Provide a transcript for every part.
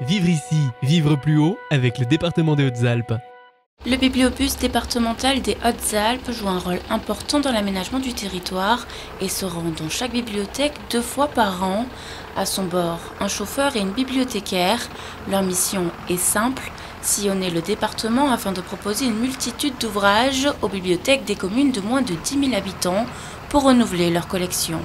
Vivre ici, vivre plus haut avec le département des Hautes-Alpes. Le bibliobus départemental des Hautes-Alpes joue un rôle important dans l'aménagement du territoire et se rend dans chaque bibliothèque deux fois par an. À son bord, un chauffeur et une bibliothécaire. Leur mission est simple, sillonner le département afin de proposer une multitude d'ouvrages aux bibliothèques des communes de moins de 10 000 habitants pour renouveler leur collection.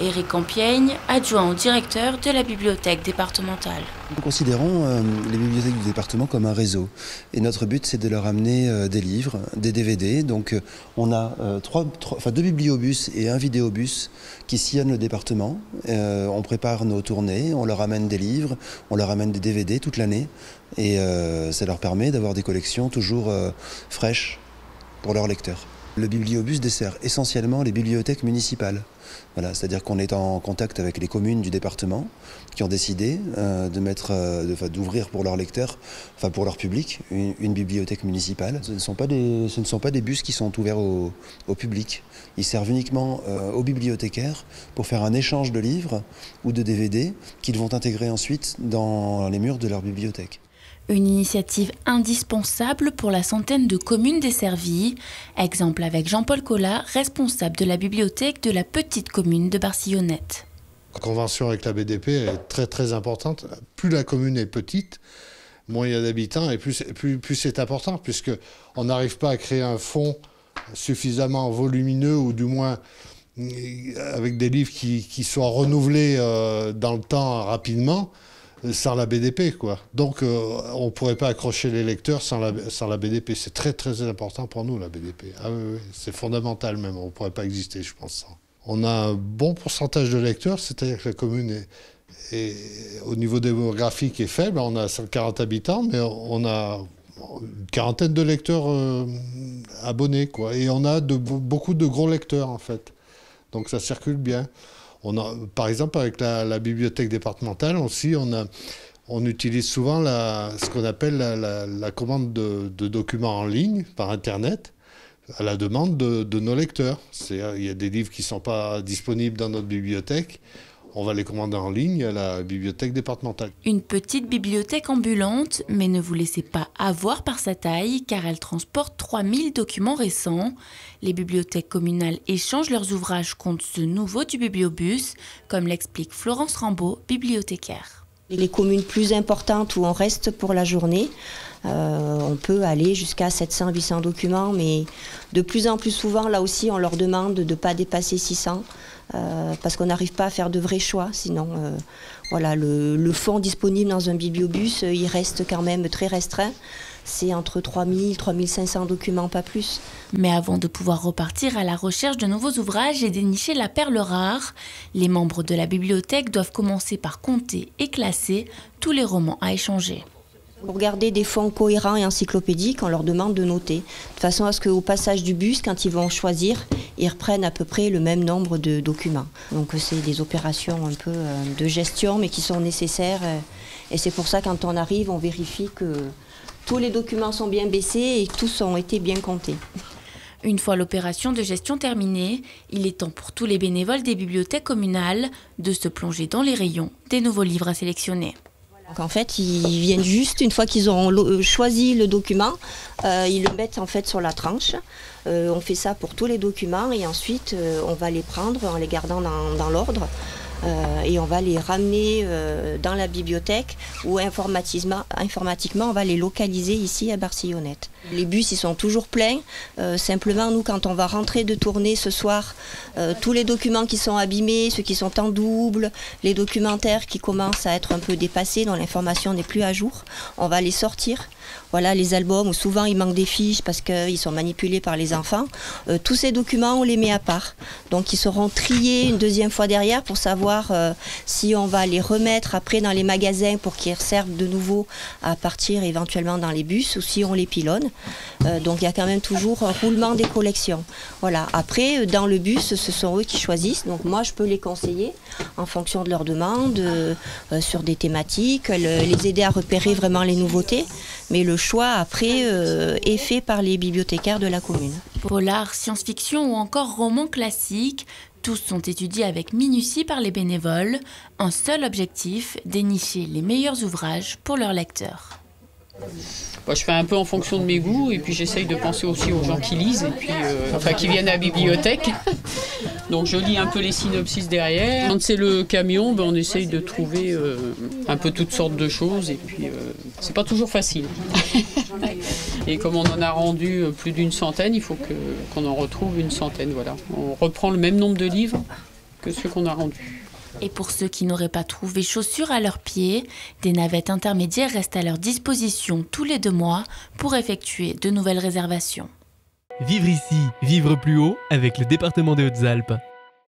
Éric Campiègne, adjoint au directeur de la bibliothèque départementale. Nous considérons euh, les bibliothèques du département comme un réseau. Et notre but, c'est de leur amener euh, des livres, des DVD. Donc, euh, on a deux bibliobus et un vidéobus qui sillonnent le département. on prépare nos tournées, on leur amène des livres, on leur amène des DVD toute l'année. Et ça leur permet d'avoir des collections toujours fraîches pour leurs lecteurs. Le bibliobus dessert essentiellement les bibliothèques municipales. Voilà, c'est-à-dire qu'on est en contact avec les communes du département qui ont décidé euh, de mettre, euh, d'ouvrir pour leurs lecteurs, enfin pour leur public, une, bibliothèque municipale. Ce ne, sont pas des, ce ne sont pas des bus qui sont ouverts au, public. Ils servent uniquement euh, aux bibliothécaires pour faire un échange de livres ou de DVD qu'ils vont intégrer ensuite dans les murs de leur bibliothèque. Une initiative indispensable pour la centaine de communes desservies. Exemple avec Jean-Paul Collat, responsable de la bibliothèque de la petite commune de Barcillonnette. La convention avec la BDP est très très importante. Plus la commune est petite, moins il y a d'habitants et plus, c'est important puisque on n'arrive pas à créer un fonds suffisamment volumineux ou du moins avec des livres qui, qui soient renouvelés euh, dans le temps rapidement sans la BDP, quoi. Donc, euh, on ne pourrait pas accrocher les lecteurs sans la, sans la BDP. C'est très, très important pour nous, la BDP. Ah c'est fondamental même. On ne pourrait pas exister, je pense. On a un bon pourcentage de lecteurs, c'est-à-dire que la commune est, au niveau démographique est faible. On a 140 habitants, mais on a une quarantaine de lecteurs euh, abonnés, quoi. Et on a de, beaucoup de gros lecteurs, en fait. Donc, ça circule bien. On par exemple, avec la, bibliothèque départementale aussi, on, utilise souvent ce qu'on appelle la, commande de, documents en ligne par Internet à la demande de, de nos lecteurs. Il y a des livres qui ne sont pas disponibles dans notre bibliothèque on va les commander en ligne à la bibliothèque départementale. Une petite bibliothèque ambulante, mais ne vous laissez pas avoir par sa taille car elle transporte 3000 documents récents. Les bibliothèques communales échangent leurs ouvrages contre ce nouveau du bibliobus, comme l'explique Florence Rambaud, bibliothécaire. Les communes plus importantes où on reste pour la journée, euh, on peut aller jusqu'à 700-800 documents, mais de plus en plus souvent, là aussi, on leur demande de ne pas dépasser 600. Euh, parce qu'on n'arrive pas à faire de vrais choix. Sinon, euh, voilà, le, le, fonds disponible dans un bibliobus, euh, il reste quand même très restreint. C'est entre 3000 3500 documents, pas plus. Mais avant de pouvoir repartir à la recherche de nouveaux ouvrages et dénicher la perle rare, les membres de la bibliothèque doivent commencer par compter et classer tous les romans à échanger. Pour garder des fonds cohérents et encyclopédiques, on leur demande de noter, de façon à ce qu'au passage du bus, quand ils vont choisir, ils reprennent à peu près le même nombre de documents. Donc c'est des opérations un peu euh, de gestion, mais qui sont nécessaires. Euh, et c'est pour ça, quand on arrive, on vérifie que tous les documents sont bien baissés et tous ont été bien comptés. Une fois l'opération de gestion terminée, il est temps pour tous les bénévoles des bibliothèques communales de se plonger dans les rayons des nouveaux livres à sélectionner. Donc en fait, ils viennent juste, une fois qu'ils auront euh, choisi le document, euh, ils le mettent en fait sur la tranche. Euh, on fait ça pour tous les documents et ensuite on va les prendre en les gardant dans l'ordre. Euh, et on va les ramener euh, dans la bibliothèque ou informatiquement, on va les localiser ici à Barcillonnette. Les bus ils sont toujours pleins. Euh, simplement nous quand on va rentrer de tournée ce soir, tous les documents qui sont abîmés, ceux qui sont en double, les documentaires qui commencent à être un peu dépassés, dont l'information n'est plus à jour, on va les sortir. Voilà les albums où souvent il manque des fiches parce qu'ils sont manipulés par les enfants. tous ces documents on les met à part. Donc ils seront triés une deuxième fois derrière pour savoir euh, si on va les remettre après dans les magasins pour qu'ils servent de nouveau à partir éventuellement dans les bus ou si on les pilonne. Euh, donc il y a quand même toujours un roulement des collections. Voilà. Après, euh, dans le bus, ce sont eux qui choisissent. Donc moi, je peux les conseiller en fonction de leurs demandes sur des thématiques, les aider à repérer vraiment les nouveautés. Mais le choix après est fait par les bibliothécaires de la commune. Polar, science-fiction ou encore romans classiques, tous sont étudiés avec minutie par les bénévoles. Un seul objectif, dénicher les meilleurs ouvrages pour leurs lecteurs. Moi, je fais un peu en fonction de mes goûts et puis j'essaye de penser aussi aux gens qui lisent et puis euh, enfin qui viennent à la bibliothèque. Donc je lis un peu les synopsis derrière. Quand c'est le camion, ben, on essaye de trouver euh, un peu toutes sortes de choses et puis euh, c'est pas toujours facile. et comme on en a rendu plus d'une centaine, il faut que, qu'on en retrouve une centaine. Voilà. On reprend le même nombre de livres que ceux qu'on a rendus. Et pour ceux qui n'auraient pas trouvé chaussures à leurs pieds, des navettes intermédiaires restent à leur disposition tous les deux mois pour effectuer de nouvelles réservations. Vivre ici, vivre plus haut avec le département des Hautes-Alpes.